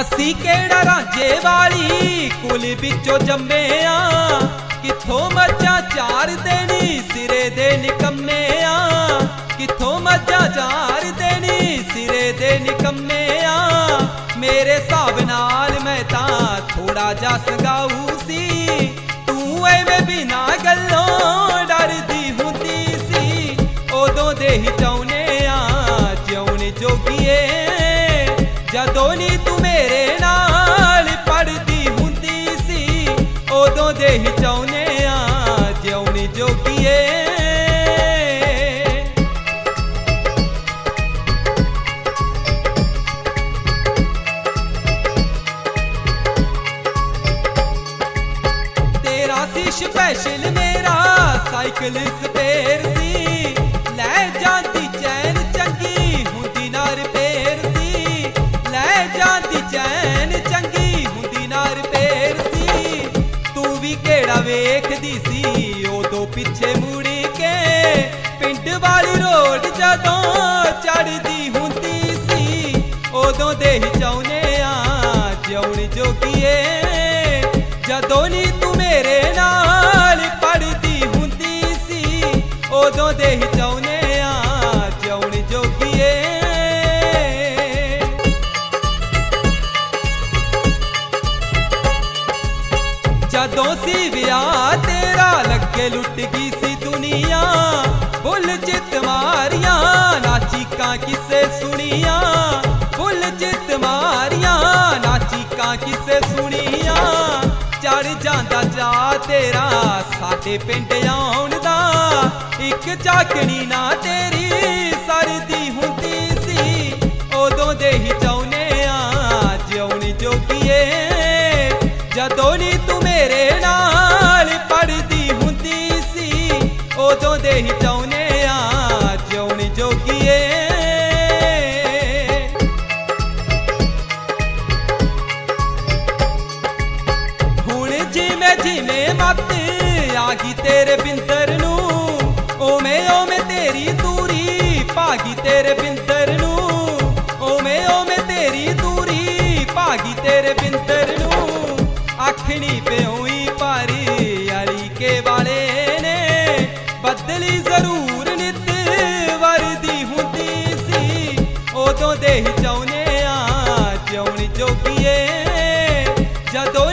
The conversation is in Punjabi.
ਅਸੀਂ ਕਿਹੜਾ ਰਾਂਝੇ ਵਾਲੀ? ਕੁਲ ਵਿੱਚੋਂ ਜੰਮੇ ਆ ਕਿੱਥੋਂ ਮੱਝਾਂ ਚਾਰ ਦੇਣੀ? ਸਿਰੇ ਦੇ ਨਿਕੰਮੇ ਆ ਕਿੱਥੋਂ ਮੱਝਾਂ ਚਾਰ ਦੇਣੀ? ਸਿਰੇ ਦੇ ਨਿਕੰਮੇ ਆ ਮੇਰੇ ਹਿਸਾਬ ਨਾਲ ਮੈਂ ਤਾਂ ਥੋੜਾ ਜਿਹਾ ਸੰਗਾਊ। ਹੀ ਚਾਉਨੇ ਆ ਜਿਉਣ ਜੋਗੀਏ ਤੇਰਾ ਸੀ ਸਪੈਸ਼ਲ ਮੇਰਾ ਸਾਈਕਲ ਸਪੇਰ ਤੂੰ ਵੀ ਕਿਹੜਾ ਵੇਖਦੀ ਸੀ। ਜਦੋਂ ਸੀ ਵਿਆਹ ਤੇਰਾ ਲੱਗੇ ਲੁੱਟ ਗਈ ਸੀ ਦੁਨੀਆ। ਫੁੱਲ ਚਿੱਤ ਮਾਰੀਆਂ, ਨਾ ਚੀਕਾਂ ਕਿਸੇ ਸੁਣੀਆਂ। ਫੁੱਲ ਚਿੱਤ ਮਾਰੀਆਂ, ਨਾ ਚੀਕਾਂ ਕਿਸੇ ਸੁਣੀਆਂ। ਚੜ ਜਾਂਦਾ ਜਾ ਤੇਰਾ, ਸਾਡੇ ਪਿੰਡ ਆਉਣ ਦਾ। ਇੱਕ ਚਾਕਣੀ ਨਾ ਤੇਰੀ, ਸਰਦੀ ਹੁੰਦੀ ਉਦੋਂ ਦੇ ਹੀ ਚਾਉਨੇ ਆ, ਜਿਉਣ ਜੋਗੀਏ। ਹੁਣ ਜਿਵੇਂ ਜਿਵੇਂ ਮੱਤ ਆ ਗਈ ਤੇਰੇ ਬਿੰਦਰ ਨੂੰ, ਓਵੇਂ ਓਵੇਂ ਤੇਰੀ ਦੂਰੀ ਭਾਗੀ ਤੇਰੇ ਬਿੰਦਰ ਉਦੋਂ ਦੇ ਹੀ ਚਾਉਨੇ ਆ ਜਿਉਣ ਜੋਗੀਏ ਜਦੋਂ